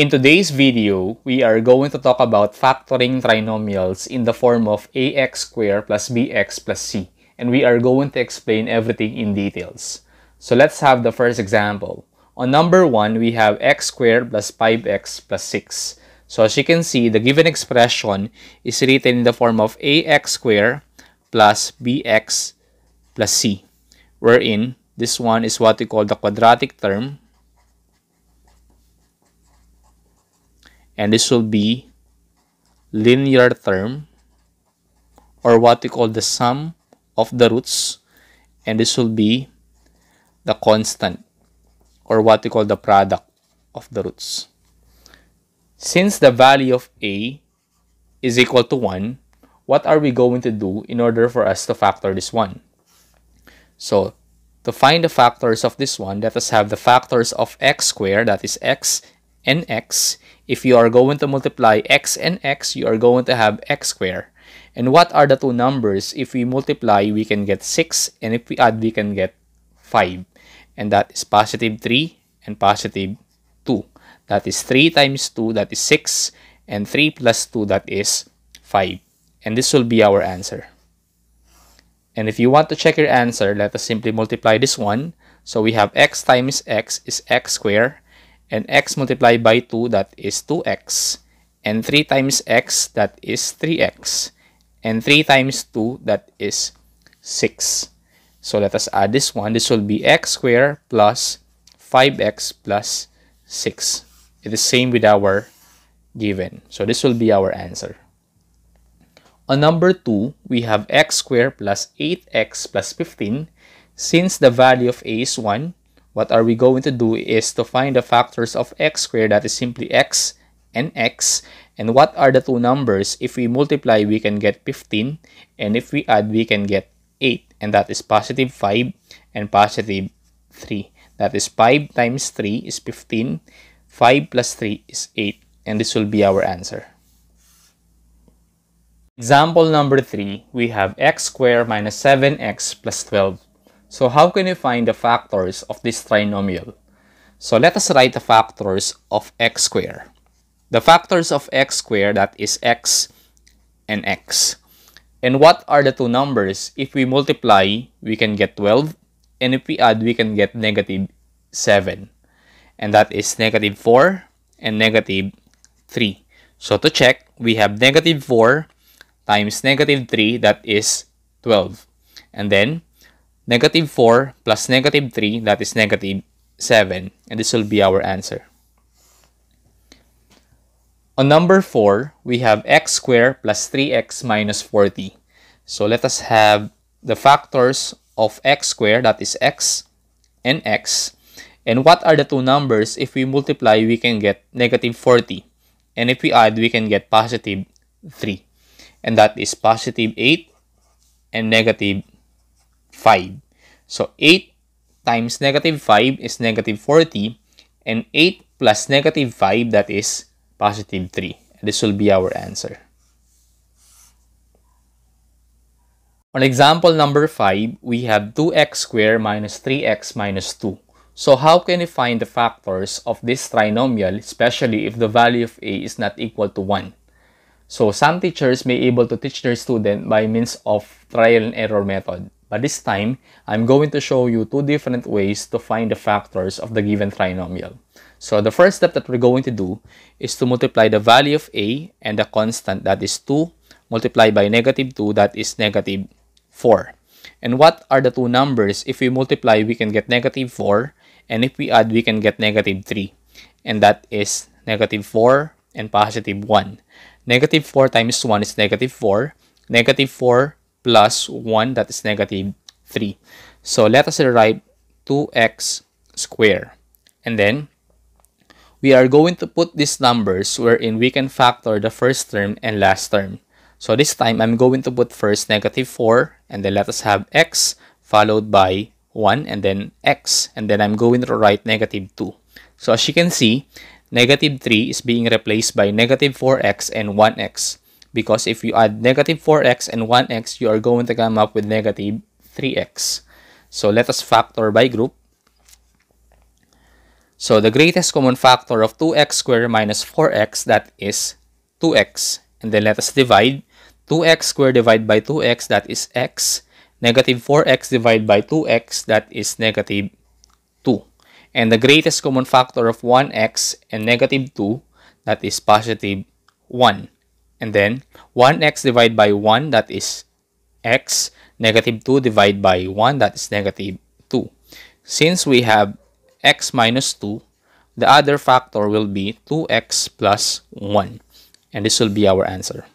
In today's video, we are going to talk about factoring trinomials in the form of ax squared plus bx plus c. And we are going to explain everything in details. So let's have the first example. On number 1, we have x squared plus 5x plus 6. So as you can see, the given expression is written in the form of ax squared plus bx plus c. Wherein, this one is what we call the quadratic term and this will be linear term or what we call the sum of the roots and this will be the constant or what we call the product of the roots. Since the value of a is equal to 1, what are we going to do in order for us to factor this one? So, to find the factors of this one, let us have the factors of x squared, that is x and x. If you are going to multiply x and x, you are going to have x squared. And what are the two numbers? If we multiply, we can get 6. And if we add, we can get 5. And that is positive 3 and positive 2. That is 3 times 2, that is 6. And 3 plus 2, that is 5. And this will be our answer. And if you want to check your answer, let us simply multiply this one. So we have x times x is x squared and x multiplied by 2 that is 2x and 3 times x that is 3x and 3 times 2 that is 6 so let us add this one. This will be x squared plus 5x plus 6 it is same with our given. So this will be our answer. On number 2 we have x squared plus 8x plus 15 since the value of a is 1 what are we going to do is to find the factors of x squared that is simply x and x. And what are the two numbers? If we multiply we can get 15 and if we add we can get 8 and that is positive 5 and positive 3 that is 5 times 3 is 15 5 plus 3 is 8 and this will be our answer. Example number 3 we have x squared minus 7x plus 12 so how can you find the factors of this trinomial? So let us write the factors of x squared. The factors of x squared that is x and x. And what are the two numbers? If we multiply, we can get 12. And if we add, we can get negative 7. And that is negative 4 and negative 3. So to check, we have negative 4 times negative 3, that is 12. And then negative 4 plus negative 3, that is negative 7. And this will be our answer. On number 4, we have x squared plus 3x minus 40. So let us have the factors of x squared, that is x and x. And what are the two numbers? If we multiply, we can get negative 40. And if we add, we can get positive 3. And that is positive 8 and negative 5. So 8 times negative 5 is negative 40 and 8 plus negative 5 that is positive 3. This will be our answer. On example number 5, we have 2x squared minus 3x minus 2. So how can we find the factors of this trinomial, especially if the value of a is not equal to 1? So some teachers may able to teach their student by means of trial and error method. But this time, I'm going to show you two different ways to find the factors of the given trinomial. So the first step that we're going to do is to multiply the value of a and the constant that is 2 multiplied by negative 2 that is negative 4. And what are the two numbers? If we multiply, we can get negative 4 and if we add, we can get negative 3. And that is negative 4 and positive 1. Negative 4 times 1 is negative 4. Negative 4 plus 1 that is negative 3. So let us write 2x squared. And then we are going to put these numbers wherein we can factor the first term and last term. So this time I'm going to put first negative 4 and then let us have x followed by 1 and then x and then I'm going to write negative 2. So as you can see, negative 3 is being replaced by negative 4x and 1x because if you add negative 4x and 1x, you are going to come up with negative 3x. So let us factor by group. So the greatest common factor of 2x squared minus 4x, that is 2x. And then let us divide 2x squared divided by 2x, that is x. Negative 4x divided by 2x, that is negative 2. And the greatest common factor of 1x and negative 2, that is positive 1. And then 1x divided by 1, that is x. Negative 2 divided by 1, that is negative 2. Since we have x minus 2, the other factor will be 2x plus 1. And this will be our answer.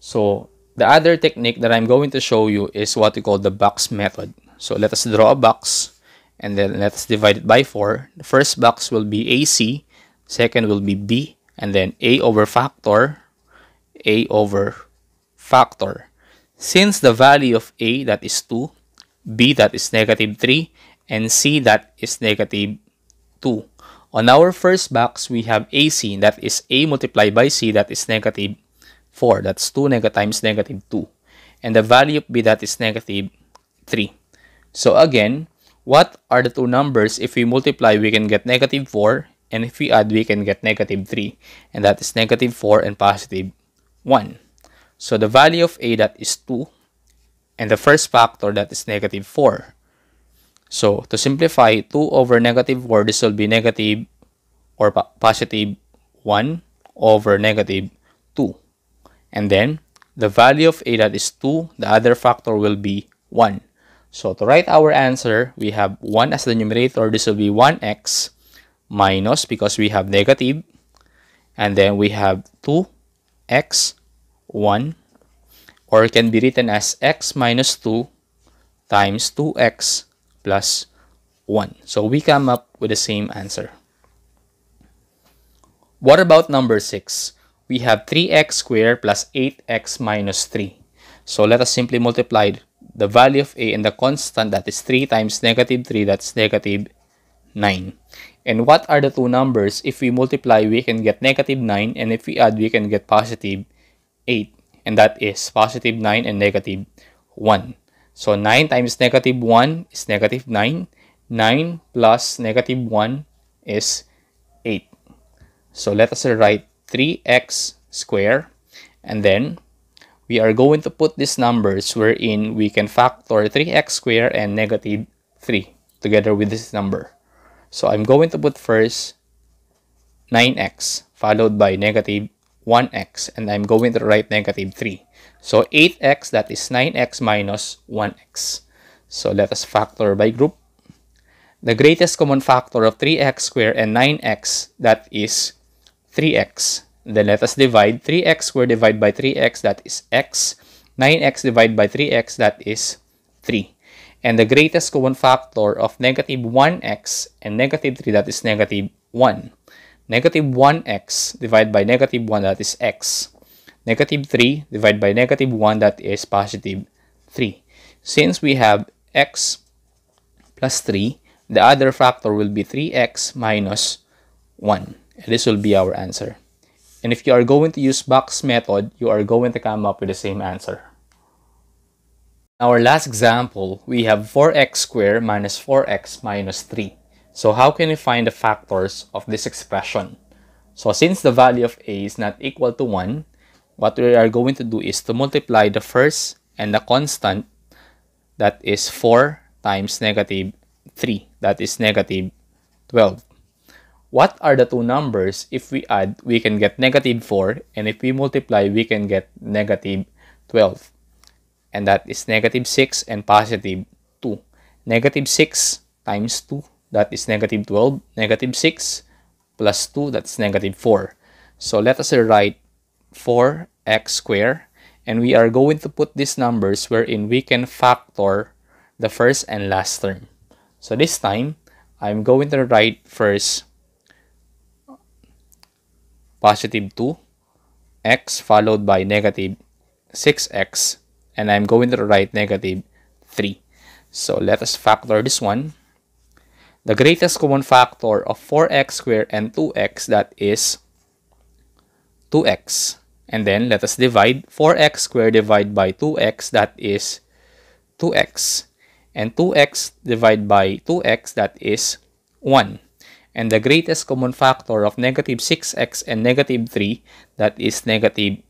So the other technique that I'm going to show you is what we call the box method. So let us draw a box and then let's divide it by 4. The first box will be AC, second will be B, and then A over factor, A over factor. Since the value of A that is 2, B that is negative 3, and C that is negative 2. On our first box, we have AC, that is A multiplied by C, that is negative 4. That's 2 neg times negative 2. And the value of B, that is negative 3. So again, what are the two numbers? If we multiply, we can get negative 4. And if we add, we can get negative 3. And that is negative 4 and positive 1. So the value of A, that is 2. And the first factor, that is negative 4. So to simplify, 2 over negative 4, this will be negative or positive 1 over negative 2. And then the value of a that is 2, the other factor will be 1. So to write our answer, we have 1 as the numerator. This will be 1x minus because we have. And then we have 2x 1 or it can be written as x minus 2 times 2x plus 1. So we come up with the same answer. What about number 6? We have 3x squared plus 8x minus 3. So let us simply multiply the value of a and the constant that is 3 times negative 3, that's negative 9. And what are the two numbers? If we multiply, we can get negative 9. And if we add, we can get positive 8. And that is positive 9 and negative 1. So 9 times negative 1 is negative 9. 9 plus negative 1 is 8. So let us write 3x square and then we are going to put these numbers wherein we can factor 3x square and negative 3 together with this number. So I'm going to put first 9x followed by negative 1x and I'm going to write negative 3. So 8x, that is 9x minus 1x. So let us factor by group. The greatest common factor of 3x squared and 9x, that is 3x. Then let us divide 3x squared divided by 3x, that is x. 9x divided by 3x, that is 3. And the greatest common factor of negative 1x and negative 3, that is negative 1. Negative 1x divided by negative 1, that is x. Negative 3 divided by negative 1, that is positive 3. Since we have x plus 3, the other factor will be 3x minus 1. And this will be our answer. And if you are going to use box method, you are going to come up with the same answer. Our last example, we have 4x squared minus 4x minus 3. So how can we find the factors of this expression? So since the value of a is not equal to 1, what we are going to do is to multiply the first and the constant that is 4 times negative 3 that is negative 12 what are the two numbers if we add we can get negative 4 and if we multiply we can get negative 12 and that is negative 6 and positive 2 negative 6 times 2 that is negative 12 negative 6 plus 2 that's negative 4 so let us write 4x squared and we are going to put these numbers wherein we can factor the first and last term. So this time, I'm going to write first positive 2 x followed by negative 6x and I'm going to write negative 3. So let us factor this one. The greatest common factor of 4x squared and 2x that is 2x. And then let us divide 4x squared divided by 2x that is 2x. And 2x divided by 2x that is 1. And the greatest common factor of negative 6x and negative 3, that is negative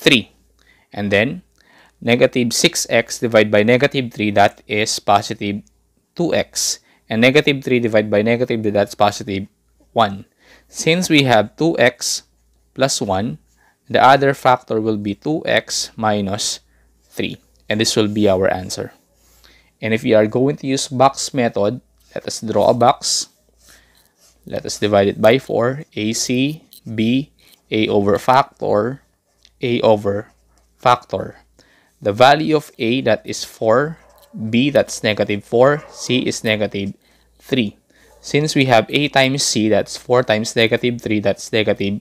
3. And then, negative 6x divided by negative 3, that is positive 2x. And negative 3 divided by negative 3, that's positive 1. Since we have 2x plus 1, the other factor will be 2x minus 3. And this will be our answer. And if we are going to use box method, let us draw a box. Let us divide it by 4. AC, B, A over factor, A over factor. The value of A, that is 4. B, that's negative 4. C is negative 3. Since we have A times C, that's 4 times negative 3, that's negative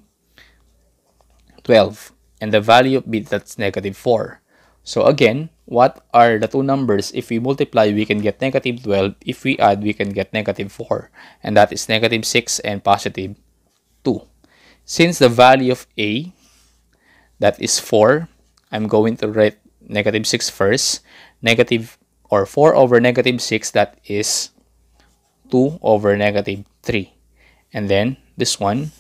12. And the value of B, that's negative 4. So again, what are the two numbers? If we multiply, we can get negative 12. If we add, we can get negative 4. And that is negative 6 and positive 2. Since the value of A, that is 4, I'm going to write negative 6 first. Negative or 4 over negative 6, that is 2 over negative 3. And then this one,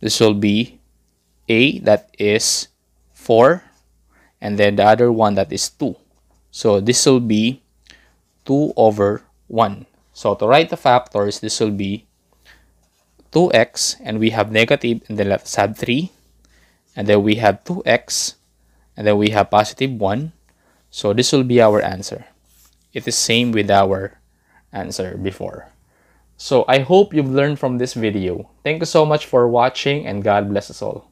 this will be A, that is 4 and then the other one that is 2. So this will be 2 over 1. So to write the factors, this will be 2x and we have negative and then let's have 3 and then we have 2x and then we have positive 1. So this will be our answer. It is same with our answer before. So I hope you've learned from this video. Thank you so much for watching and God bless us all.